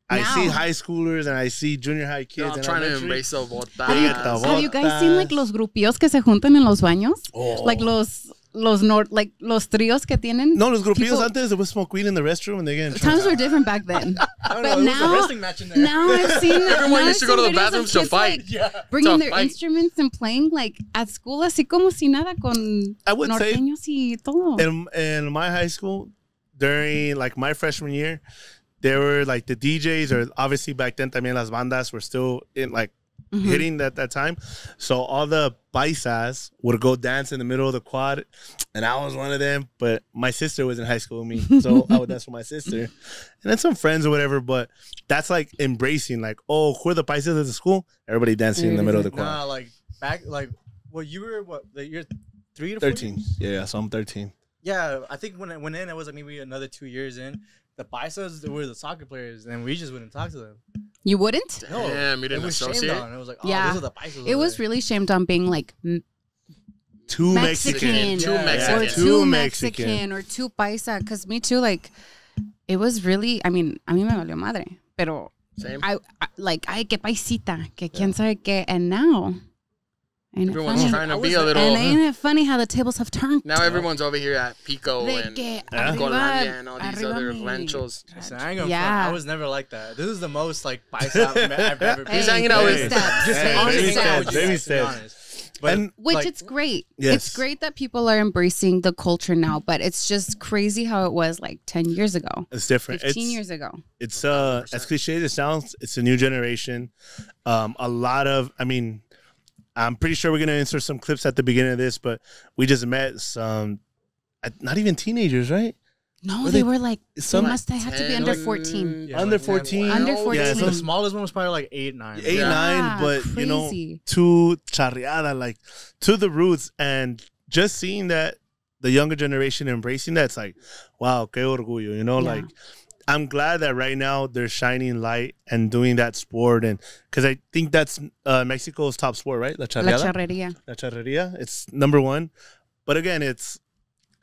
I Now. see high schoolers and I see junior high kids. No, I'm and trying to embrace the Have you- botas. Have you guys seen like los grupillos que se juntan en los baños? Oh. Like los los nor like los tríos que tienen. No, los grupillos People- antes they would smoke weed in the restroom and they get in. Times were different back then. But know, now- a wrestling match in there. now I've seen Everyone now used to go to the bathrooms to fight. like, yeah. bringing To their fight. instruments and playing like at school así como si nada con I would say norteños y todo. in in my high school during like my freshman year, there were like the DJs or obviously back then también las bandas were still in like Mhm. hitting at that time. So all the paisas would go dance in the middle of the quad, and I was one of them. But my sister was in high school with me, so I would dance with my sister, and then some friends or whatever. But that's like embracing, like, oh, who are the paisas at the school? Everybody dancing in the middle of the quad. Nah, like back, like well, you were what? You're three to four Thirteen, years? yeah, yeah. So I'm thirteen. Yeah, I think when I went in, it was like maybe another two years in. The Paisas were the soccer players, and we just wouldn't talk to them. You wouldn't? No, Damn, you didn't was shamed on. It was like, oh, Yeah. those are the Paisas. It was there. really shamed on being like m- Too Mexican, Mexican. Too Yeah. Mexican. or Yeah. too, Too Mexican. Mexican. or too paisa. Because me too, like, it was really. I mean, a mí me valió madre, pero Same. I, I like, ay, que paisita, que quién sabe qué, and now, ain't it Everyone's funny? trying to be a the- little. And ain't it funny how the tables have turned? Now everyone's over here at Pico and que Yeah. arriba- Colandia and all these other mi- ranchos. Listen, I Yeah. I was never like that. This is the most like Paisa I've I've ever been. He's hanging out baby with- steps, Just Hey, honestly baby steps, you baby guys, to be steps. But And- Which like, it's great. Yes. It's great that people are embracing the culture now, but it's just crazy how it was like 10 years ago, It's different. 15 it's, years ago. it's uh as cliche as it sounds it's a new generation um a lot of i mean i'm pretty sure we're gonna insert some clips at the beginning of this but we just met some uh, not even teenagers right No, Were they, they- were like, they some must have had to be under like, 14. Yeah, under like, 14 Under 14. yeah so the smallest one was probably like eight, nine. eight Yeah. nine but you know crazy. to charreada like to the roots and just seeing that the younger generation embracing that it's like wow que orgullo you know Yeah. like i'm glad that right now they're shining light and doing that sport and because i think that's uh, mexico's top sport right la La charreada charrería. La Charreria. It's number one. But again, it's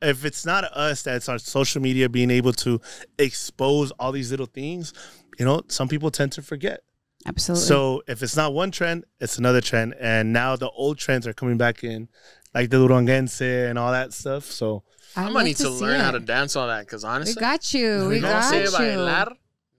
if it's not us that's our social media being able to expose all these little things, you know, some people tend to forget. Absolutely. So if it's not one trend, it's another trend. And now the old trends are coming back in, like the Duranguense and all that stuff. So I I love might need to, see learn how to dance all that because honestly, We got you. We No no got sé you. bailar.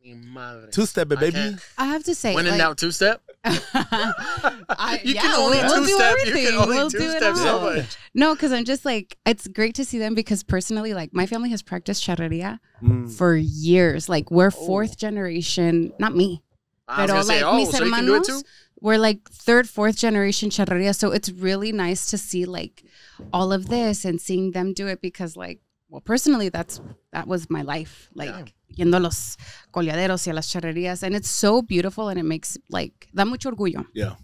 Ni madre. two step it, I baby. can't. I have to say, When in like, doubt, two step. I, You yeah, can only we'll, we'll do two-step. You everything. can only we'll do it two-step so all. much. No, because I'm just like, it's great to see them because personally, like, my family has practiced charreria Mm. for years. Like, we're Oh. fourth generation, not me, I was Pero, gonna say, like, oh, mis so you can do it too. hermanos, we're like third, fourth generation charreria. So it's really nice to see like all of this and seeing them do it because, like, well, personally, that's that was my life, like yendo a los coleaderos y a las charrerías, and it's so beautiful, and it makes like da mucho orgullo. Yeah.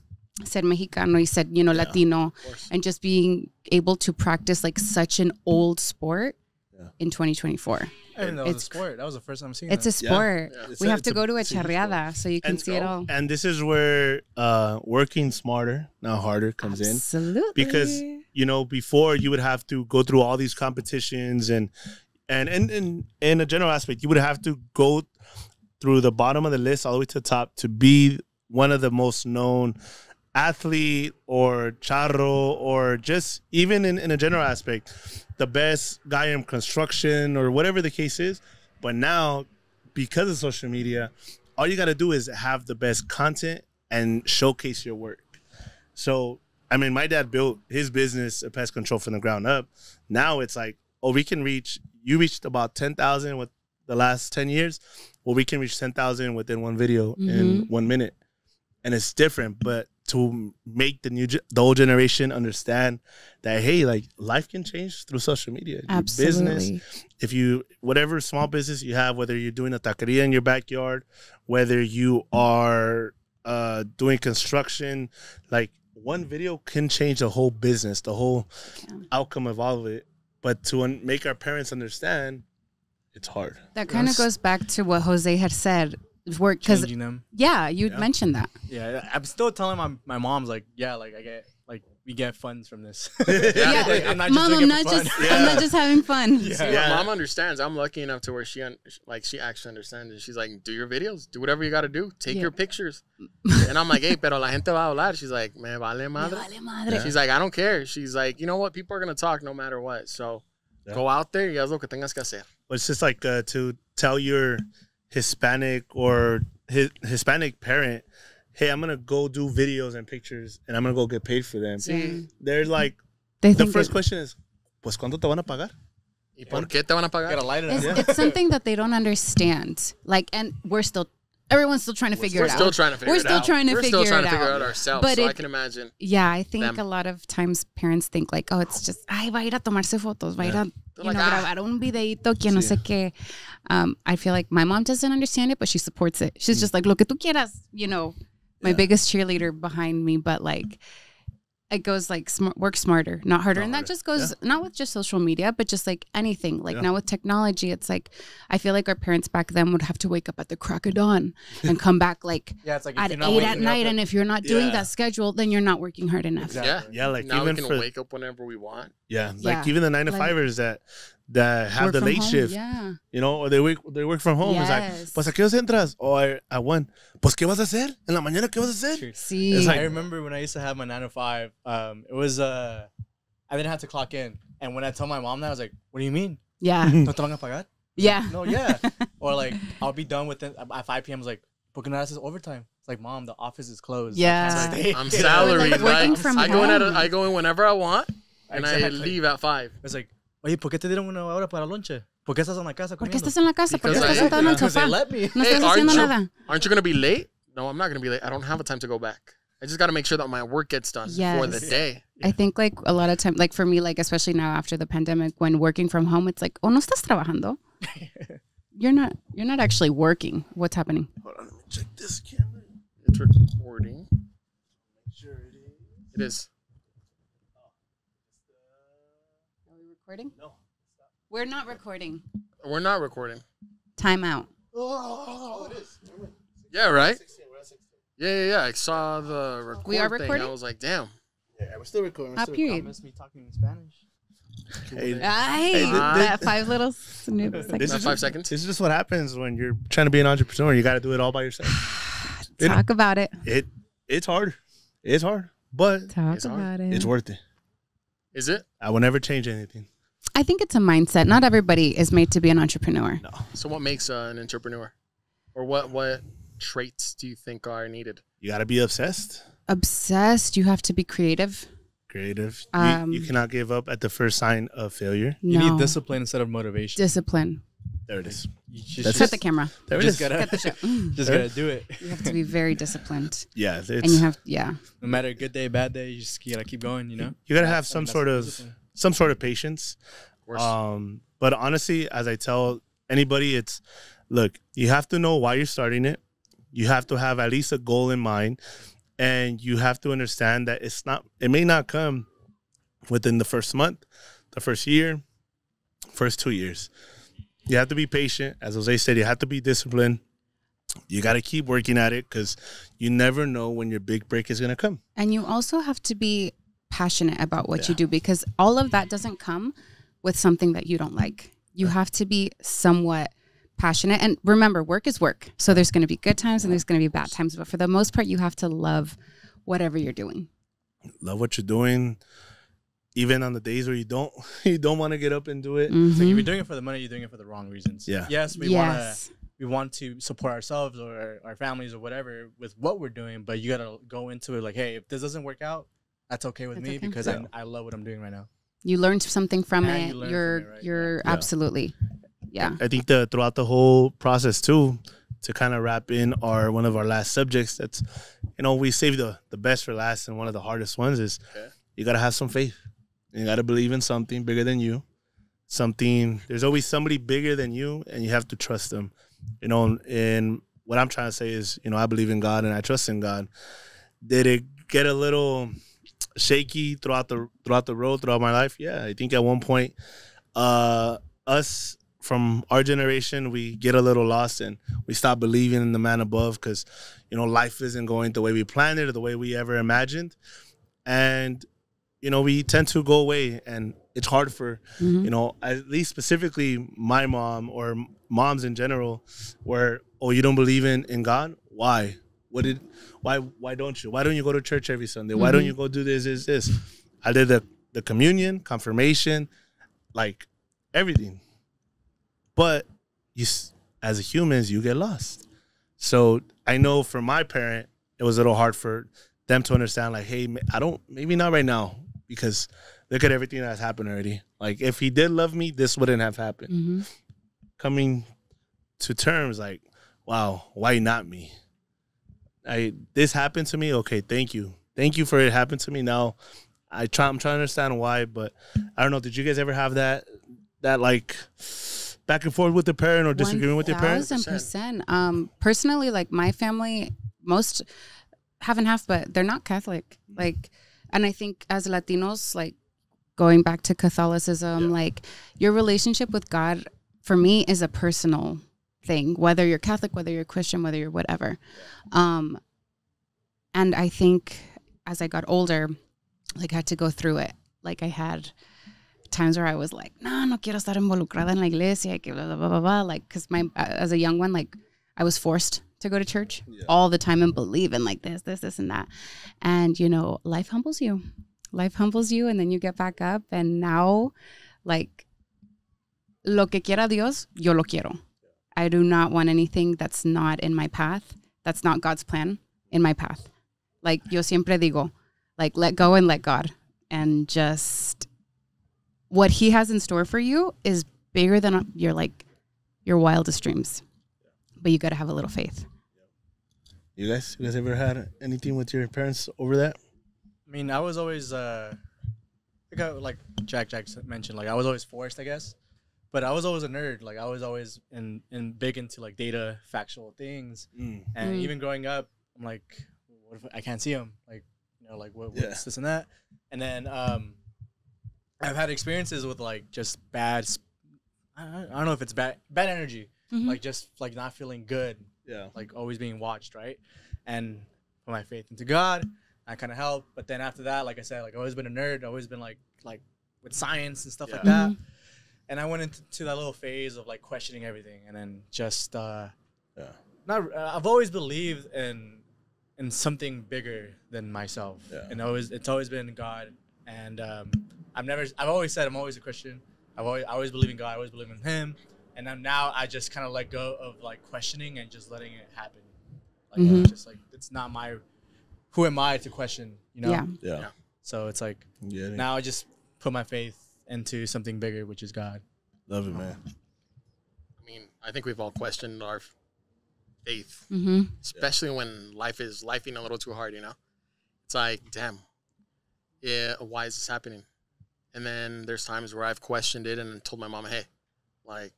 Ser mexicano he said, you know Latino, and just being able to practice like such an old sport Yeah. in 2024. I didn't know it was a It's sport. That was the first time I'm seeing It's a that. Yeah. sport. Yeah. It's We a- have it's to a- go to a it's a huge charreada so you can And see it all. And this is where uh, working smarter, not harder, comes in. Absolutely. because you know before you would have to go through all these competitions and and and in in a general aspect you would have to go through the bottom of the list all the way to the top to be one of the most known athlete or charro or just even in, in a general aspect the best guy in construction or whatever the case is but now because of social media all you got to do is have the best content and showcase your work so I mean, my dad built his business, a pest control, from the ground up. Now it's like, oh, we can reach. You reached about ten thousand with the last ten years. Well, we can reach ten thousand within one video in mm-hmm. one minute, and it's different. But to make the new, the old generation understand that hey, like life can change through social media. Your business, if you whatever small business you have, whether you're doing a taqueria in your backyard, whether you are uh, doing construction, like one video can change the whole business, the whole Yeah. outcome of all of it. But to un- make our parents understand, it's hard. that kind of goes back to what Jose had said. Work because Changing them. yeah, you Yeah. mentioned that. Yeah, I'm still telling my my mom's like, yeah, like I get like we get funds from this. Yeah, Like, I'm not just Mom, doing I'm not for just fun. I'm not just having fun. Yeah. See, Yeah. mom understands. I'm lucky enough to where she un- like she actually understands, and she's like, "Do your videos, do whatever you got to do, take Yeah. your pictures." and I'm like, "Hey, pero la gente va a hablar." She's like, "Me vale madre." Vale madre. She's like, "I don't care." She's like, "You know what? People are gonna talk no matter what. So Yeah. go out there y haz lo que tengas que hacer." But it's just like uh, to tell your Hispanic or his Hispanic parent, hey, I'm gonna go do videos and pictures, and I'm gonna go get paid for them. Sí. Mm. They're like, They the first question is, pues cuánto te van a pagar? ¿Y por qué te van a pagar? it's, up. it's something that they don't understand. Like, and we're still everyone's still trying to figure We're it still out. trying to figure We're it still out. trying to We're figure still trying it to figure out. out ourselves. But so I can imagine. Yeah, I think them. a lot of times parents think like, oh, it's just, ay, va a ir a tomarse fotos, va a ir a, you like, know, "Ah." grabar un videito que no sé qué. Um, I feel like my mom doesn't understand it, but she supports it. She's just like, lo que tú quieras, you know, my Yeah. biggest cheerleader behind me, but like, it goes like smart, work smarter, not harder. Not and that harder. just goes not with just social media, but just like anything. Like Yeah. now with technology, it's like I feel like our parents back then would have to wake up at the crack of dawn and come back like Yeah, it's like at eight at waking up night. And if you're not doing Yeah. that schedule, then you're not working hard enough. Exactly. Yeah, Yeah, like now even we can for wake up whenever we want. yeah, like Yeah. even the nine to Like- fivers that that have Work the late home, shift, Yeah. you know, or they work they work from home. It's like, Yes. pues a qué horas entras? O I, I one, pues qué vas a hacer en la mañana? ¿Qué vas a hacer? True. See, It's like- I remember when I used to have my nine to five. Um, it was uh, I didn't have to clock in, and when I told my mom that, I was like, "What do you mean? yeah, No te van a pagar? yeah. No, yeah." or like, I'll be done within at five p.m. I was like, "Porque no haces overtime?" It's like, "Mom, the office is closed. Yeah. can't. I'm You salaried. Like working Like, I go in at a, home. I go in whenever I want, and I leave at five. It's like, oye, ¿por qué te dieron una hora para lonche? ¿Por qué estás en la casa ¿Por qué comiendo? estás en la casa? ¿Por qué Because estás I- sentado en el sofá? No Hey, estás aren't haciendo you- nada. Aren't you gonna be late? No, I'm not gonna be late. I don't have a time to go back. I just gotta make sure that my work gets done for the day. I think like a lot of time, like for me, like especially now after the pandemic, when working from home, it's like, oh, no estás trabajando. You're not. You're not actually working. What's happening? Hold on, let me check this camera. It's recording. Sure it is. It is. Are we recording? No. We're not recording. We're not recording. Time out. Oh, it is. Yeah, right. 16, we're at 16. Yeah, yeah, yeah. I saw the record We are thing. recording? I was like, damn. Yeah, we're still recording. We're Ah, still period. Miss me talking in Spanish. Hey, Ay, th- that five little snoops. This About is five just- seconds. This is just what happens when you're trying to be an entrepreneur. You got to do it all by yourself. it- Talk about it. It it's hard. It's hard, but Talk It's hard. about it. it's worth it. Is it? I will never change anything. I think it's a mindset. Not everybody is made to be an entrepreneur. No. So what makes uh, an entrepreneur, or what what traits do you think are needed? You got to be obsessed, Obsessed. You have to be creative. creative. You- Um, you, cannot give up at the first sign of failure. No. You need discipline instead of motivation. discipline. There it is. You just, That's Cut just, the camera. There it just gotta, Cut the show. Just gotta do it. You have to be very disciplined, Yeah, it's, and you have yeah. No matter good day, bad day, you just gotta keep going. You know. you got to have some sort of discipline. Some sort of patience. course. Um, but honestly, as I tell anybody, it's look, you have to know why you're starting it. You have to have at least a goal in mind, and you have to understand that it's not. It may not come within the first month, the first year, first two years. You have to be patient, as Jose said. You have to be disciplined. You got to keep working at it because you never know when your big break is gonna come. And you also have to be passionate about what you do because all of that doesn't come with something that you don't like. You have to be somewhat passionate. And remember, work is work. So there's going to be good times and there's going to be bad times. But for the most part, you have to love whatever you're doing. Love what you're doing, even on the days where you don't. You don't want to get up and do it. It's like if Mhm. you're doing it for the money, you're doing it for the wrong reasons. Yeah. Yes, we want to Yes. we want to support ourselves or our, our families or whatever with what we're doing, but you gotta go into it like, hey, if this doesn't work out, that's okay with That's me okay. because Yeah. I, I love what I'm doing right now. You learned something from And it. you learn from you're it, right? you're Yeah. absolutely. Yeah. I think that throughout the whole process too, to kind of wrap in our one of our last subjects, that's you know we save the the best for last, and one of the hardest ones is Okay. you gotta have some faith. You gotta believe in something bigger than you. Something there's always somebody bigger than you, and you have to trust them. You know, and what I'm trying to say is, you know, I believe in God and I trust in God. Did it get a little shaky throughout the throughout the road throughout my life? Yeah, I think at one point, uh, us from our generation, we get a little lost and we stop believing in the man above because, you know, life isn't going the way we planned it or the way we ever imagined, and you know, we tend to go away, and it's hard for Mhm. you know, at least specifically my mom or moms in general, where oh, you don't believe in in God? Why? What did? Why? Why don't you? Why don't you go to church every Sunday? Why don't Mhm. you go do this? This? This? I did the the communion, confirmation, like everything. But you, as humans, you get lost. So I know for my parent, it was a little hard for them to understand. Like, hey, I don't. Maybe not right now because look at everything that's happened already. Like, if he did love me, this wouldn't have happened. Mhm. Coming to terms, like, wow, why not me? I this happened to me. Okay, thank you, thank you for it happened to me. Now, I try. I'm trying to understand why, but I don't know. Did you guys ever have that that like back and forth with the parent or disagreement with your parents? Thousand percent. Um, personally, like my family, most half and half, but they're not Catholic. Like, and I think as Latinos, like going back to Catholicism, Yeah. like your relationship with God for me is a personal thing, whether you're Catholic, whether you're Christian, whether you're whatever. Um, and I think as I got older, like I had to go through it. Like I had times where I was like, no, no quiero estar involucrada en la iglesia, que blah, blah, blah, blah, blah. Like, because my, as a young one, like I was forced to go to church Yeah. all the time and believe in like this, this, this, and that. And, you know, life humbles you. Life humbles you, and then you get back up. And now, like, lo que quiera Dios, yo lo quiero. I do not want anything that's not in my path, that's not God's plan in my path. Like, yo siempre digo, like, let go and let God. And just what He has in store for you is bigger than your, like, your wildest dreams. But you got to have a little faith. You guys, you guys ever had anything with your parents over that? I mean, I was always uh, like, I, like Jack Jack mentioned, like I was always forced, I guess. But I was always a nerd. Like I was always in, in big into like data, factual things. Mm. And Mm. even growing up, I'm like, what if I can't see them? Like, you know, like what, what's Yeah. this and that? And then um, I've had experiences with like just bad. I don't I don't know if it's bad bad energy, Mhm. like just like not feeling good, Yeah. like always being watched, right? And put my faith into God, I kind of helped. But then after that, like I said, like I've always been a nerd, always been like like with science and stuff like Yeah. that. And I went into that little phase of like questioning everything, and then just uh, Yeah. not. Uh, I've always believed in in something bigger than myself, Yeah. and always it's always been God. And um, I've never. I've always said I'm always a Christian. I've always I always believe in God. I always believe in Him. And then now I just kind of let go of like questioning and just letting it happen. Like Mhm. it's just like it's not my. Who am I to question? You know. Yeah. Yeah. So it's like Yeah. now I just put my faith into something bigger, which is God. Love it, man. I mean, I think we've all questioned our f- faith, hmm especially when life is lifing a little too hard. You know, it's like, damn, yeah, why is this happening? And then there's times where I've questioned it and told my mom, hey, like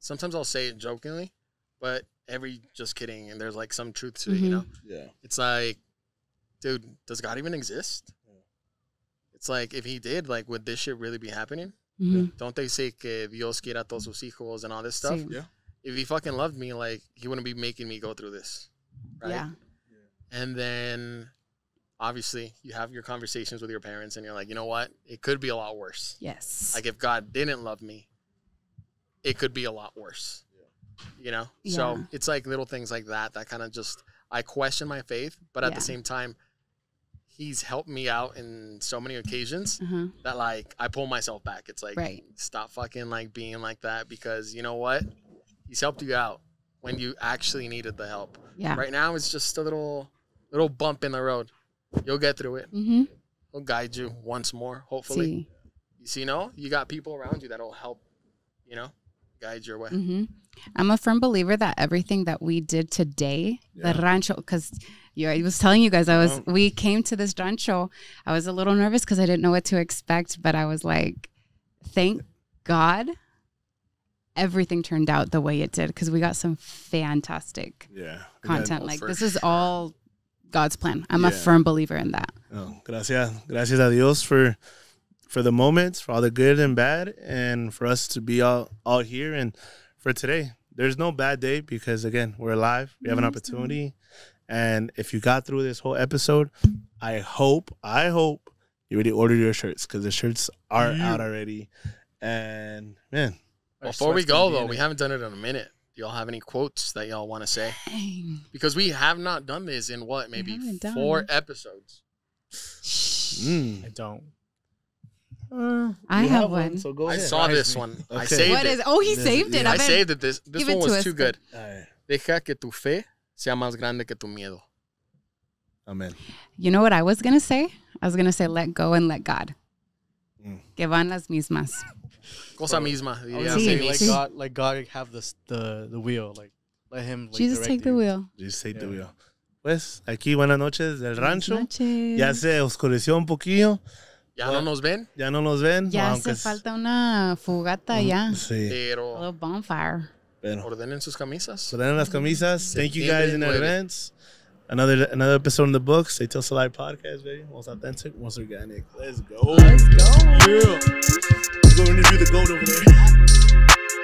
sometimes I'll say it jokingly, but every just kidding. And there's like some truth to it, you Mhm. know? Yeah. It's like, dude, does God even exist? It's like, if he did, like, would this shit really be happening? Mhm. Don't they say que Dios quiera a todos sus hijos and all this stuff? Sí. Yeah. If he fucking loved me, like, he wouldn't be making me go through this. Right? Yeah. And then obviously you have your conversations with your parents and you're like, you know what? It could be a lot worse. Yes. Like if God didn't love me, it could be a lot worse. Yeah. You know? Yeah. So it's like little things like that that kind of just I question my faith, but at Yeah. the same time, he's helped me out in so many occasions uh-huh. that like I pull myself back. It's like Right. stop fucking like being like that because you know what? He's helped you out when you actually needed the help. Yeah. Right now it's just a little little bump in the road. You'll get through it. Mm-hmm. He'll guide you once more, hopefully. Sí. You see, no? You got people around you that'll help, you know, guide your way. hmm I'm a firm believer that everything that we did today, Yeah. the rancho, because you, I was telling you guys, I was, Oh. we came to this rancho. I was a little nervous because I didn't know what to expect, but I was like, thank God everything turned out the way it did because we got some fantastic Yeah. content. Like, this is all God's plan. I'm a firm believer in that. Oh, gracias, gracias a Dios for for the moments, for all the good and bad, and for us to be all all here and for today. There's no bad day because again, we're alive. We have an mm-hmm. opportunity, and if you got through this whole episode, I hope, I hope you already ordered your shirts because the shirts are Yeah. out already. And man, Before we go, though, we it. haven't done it in a minute. Do y'all have any quotes that y'all want to say? Dang. Because we have not done this in what, maybe haven't done. four episodes. mm, I don't. I you have one. so go I ahead. saw Surprise this me. one. I saved What it. is? Oh, he This- saved it. yeah. I, I saved it. This this Give one to was us. too good. All right. Deja que tu fe sea más grande que tu miedo. Amen. You know what I was gonna say? I was gonna say let go and let God. Mm. Que van las mismas. Cosa misma. Was Sí, gonna say, sí. God, like God have this the the wheel, like let him. Like, Jesus, take the wheel. Just take the Yeah. wheel. Pues aquí buenas noches del rancho. Buenas noches. Ya se oscureció un poquillo. ¿Ya no nos ven? Ya no nos ven. Ya hace es- falta una fogata ya. Sí. A Pero little bonfire. Pero ordenen sus camisas. ordenen las camisas. Mm-hmm. Thank you guys in advance. Another another episode in the books. Stay till Live podcast, baby. Most authentic, most organic. Let's go. Let's go. Yeah. Let's go interview the goat over there.